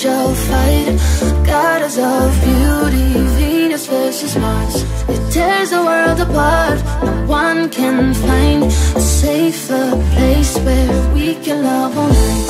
shall fight. Goddess of beauty, Venus versus Mars. It tears the world apart. No one can find a safer place Where we can love all night